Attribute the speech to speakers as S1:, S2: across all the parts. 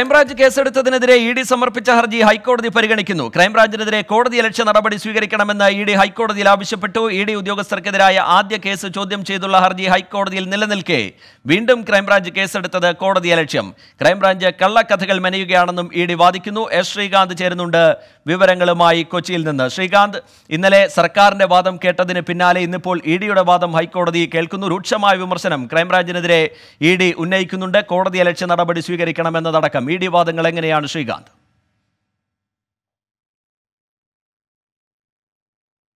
S1: Crime branch കേസെടുത്തതിനെതിരെ E D സമർപ്പിച്ച ഹർജി ഹൈക്കോടതി പരിഗണിക്കുന്നു. ക്രൈംബ്രാഞ്ചിനെതിരെ കോടതി അലക്ഷ്യ നടപടി സ്വീകരിക്കണമെന്ന് ഇ ഡി ഹൈക്കോടതിയിൽ ആവശ്യപ്പെട്ടു. ഇ ഡി ഉദ്യോഗസ്ഥർക്കെതിരായ ആദ്യ കേസ് ചോദ്യം ചെയ്തുള്ള ഹർജി ഹൈക്കോടതിയിൽ നിലനിൽക്കെ. വീണ്ടും ക്രൈംബ്രാഞ്ച് കേസെടുത്തത് കോടതി അലക്ഷ്യം ക്രൈംബ്രാഞ്ച് കള്ളക്കഥകൾ മെനയുകയാണെന്നും ഇ ഡി വാദിക്കുന്നു. എസ് ശ്രീകാന്ത് ചേരുന്നുണ്ട്. വിവരങ്ങളുമായി കൊച്ചിയിൽ നിന്ന്. ശ്രീകാന്ത് ഇന്നലെ സർക്കാരിന്റെ വാദം കേട്ടതിന് പിന്നാലെ ഇന്നിപ്പോൾ ഇ ഡിയുടെ വാദം ഹൈക്കോടതി കേൾക്കുന്നു. രൂക്ഷമായ വിമർശനം ക്രൈംബ്രാഞ്ചിനെതിരെ ഇ ഡി ഉന്നയിക്കുന്നുണ്ട്. കോടതി അലക്ഷ്യ നടപടി സ്വീകരിക്കണമെന്നതടക്കം. ഇ ഡി വാദങ്ങൾ എങ്ങനെയാണ് ശ്രീകാന്ത്?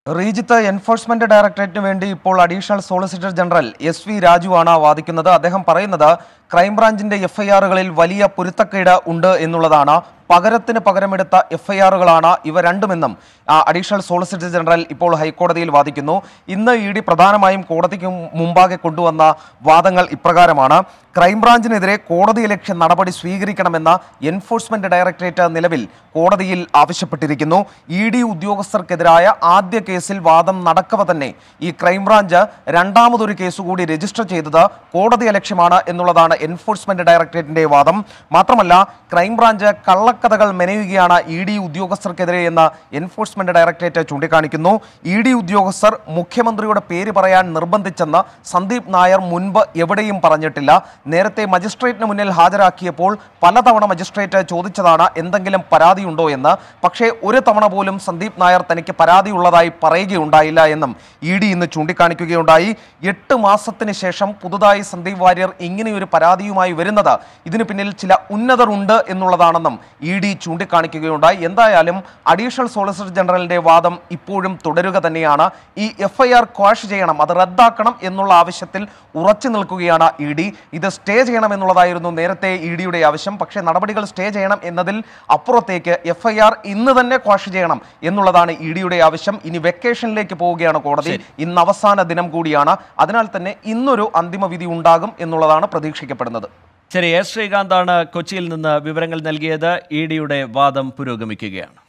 S2: റീജിത്ത് എൻഫോഴ്സ്മെന്റ് ഡയറക്ടറേറ്റിന് വേണ്ടി ഇപ്പോൾ additional solicitor general S V ആണ് വാദിക്കുന്നത്. അദ്ദേഹം പറയുന്നത് ക്രൈംബ്രാഞ്ചിന്റെ എഫ്ഐആറുകളിൽ വലിയ പൊരുത്തക്കേട് ഉണ്ട് എന്നുള്ളതാണ് പകരത്തിന് പകരമെടുത്ത എഫ്ഐആറുകളാണ് ഇവ രണ്ടുമെന്നും അഡീഷണൽ സോളിസിറ്റർ ജനറൽ ഇപ്പോൾ ഹൈക്കോടതിയിൽ വാദിക്കുന്നു. ഇന്ന് ഇ ഡി പ്രധാനമായും കോടതിക്ക് മുമ്പാകെ കൊണ്ടുവന്ന വാദങ്ങൾ ഇപ്രകാരമാണ്. ക്രൈംബ്രാഞ്ചിനെതിരെ കോടതിയലക്ഷ്യ നടപടി സ്വീകരിക്കണമെന്ന എൻഫോഴ്സ്മെന്റ് ഡയറക്ടറേറ്റ് നിലവിൽ കോടതിയിൽ ആവശ്യപ്പെട്ടിരിക്കുന്നു. ഇ ഡി ഉദ്യോഗസ്ഥർക്കെതിരായ ആദ്യ കേസിൽ വാദം നടക്കവ തന്നെ ഈ ക്രൈംബ്രാഞ്ച് രണ്ടാമതൊരു കേസ് കൂടി രജിസ്റ്റർ ചെയ്തത് കോടതിയലക്ഷ്യമാണ് എന്നുള്ളതാണ് എൻഫോഴ്സ്മെന്റ് ഡയറക്ടറേറ്റിന്റെ വാദം. മാത്രമല്ല ക്രൈംബ്രാഞ്ച് കള്ളക്കഥകൾ മെനയുകയാണ് ഇ ഡി ഉദ്യോഗസ്ഥർക്കെതിരെ എന്ന് എൻഫോഴ്സ്മെന്റ് ഡയറക്ടറേറ്റ് ചൂണ്ടിക്കാണിക്കുന്നു. ഇ ഡി ഉദ്യോഗസ്ഥർ മുഖ്യമന്ത്രിയുടെ പേര് പറയാൻ നിർബന്ധിച്ചെന്ന് സന്ദീപ് നായർ മുൻപ് എവിടെയും പറഞ്ഞിട്ടില്ല. നേരത്തെ മജിസ്ട്രേറ്റിന് മുന്നിൽ ഹാജരാക്കിയപ്പോൾ പലതവണ മജിസ്ട്രേറ്റ് ചോദിച്ചതാണ് എന്തെങ്കിലും പരാതിയുണ്ടോ എന്ന്. പക്ഷേ ഒരു തവണ പോലും സന്ദീപ് നായർ തനിക്ക് പരാതിയുള്ളതായി പറയുകയുണ്ടായില്ല എന്നും ഇ ഡി ഇന്ന് ചൂണ്ടിക്കാണിക്കുകയുണ്ടായി. എട്ട് മാസത്തിന് ശേഷം പുതുതായി സന്ദീപ് വാര്യർ ഇങ്ങനെയൊരു പരാതിയുമായി വരുന്നത്. ഇതിന് പിന്നിൽ ചില ഉന്നതർ ഉണ്ട് എന്നുള്ളതാണെന്നും ഇ ഡി ചൂണ്ടിക്കാണിക്കുകയുണ്ടായി. എന്തായാലും അഡീഷണൽ സോളിസിറ്റർ ജനറലിന്റെ വാദം ഇപ്പോഴും തുടരുക തന്നെയാണ്. ഈ എഫ്ഐആർ ക്വാഷ് ചെയ്യണം അത് റദ്ദാക്കണം എന്നുള്ള ആവശ്യത്തിൽ ഉറച്ചു നിൽക്കുകയാണ് ഇ ഡി. ഇത് സ്റ്റേ ചെയ്യണം എന്നുള്ളതായിരുന്നു നേരത്തെ ഇ ഡിയുടെ ആവശ്യം. പക്ഷേ നടപടികൾ സ്റ്റേ ചെയ്യണം എന്നതിൽ അപ്പുറത്തേക്ക് എഫ്ഐആർ ഇന്ന് തന്നെ ക്വാഷ് ചെയ്യണം എന്നുള്ളതാണ് ഇ ഡിയുടെ ആവശ്യം. ഇനി വെക്കേഷനിലേക്ക് പോവുകയാണ് കോടതി. ഇന്ന് അവസാന ദിനം കൂടിയാണ്. അതിനാൽ തന്നെ ഇന്നൊരു അന്തിമ വിധി ഉണ്ടാകും എന്നുള്ളതാണ് പ്രതീക്ഷിക്കപ്പെടുന്നത്
S1: ശരി എസ് ശ്രീകാന്താണ് കൊച്ചിയിൽ നിന്ന് വിവരങ്ങൾ നൽകിയത്. ഇ ഡിയുടെ വാദം പുരോഗമിക്കുകയാണ്.